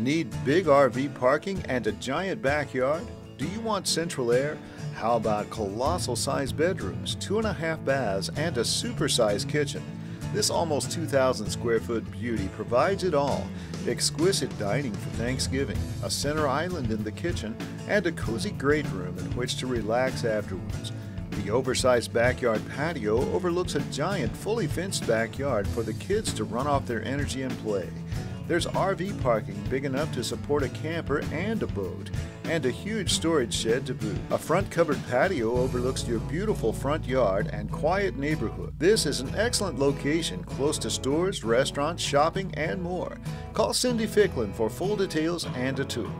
Need big RV parking and a giant backyard? Do you want central air? How about colossal sized bedrooms, two and a half baths, and a supersized kitchen? This almost 2,000 square foot beauty provides it all exquisite dining for Thanksgiving, a center island in the kitchen, and a cozy great room in which to relax afterwards. The oversized backyard patio overlooks a giant, fully fenced backyard for the kids to run off their energy and play. There's RV parking big enough to support a camper and a boat, and a huge storage shed to boot. A front covered patio overlooks your beautiful front yard and quiet neighborhood. This is an excellent location close to stores, restaurants, shopping, and more. Call Cindy Ficklin for full details and a tour.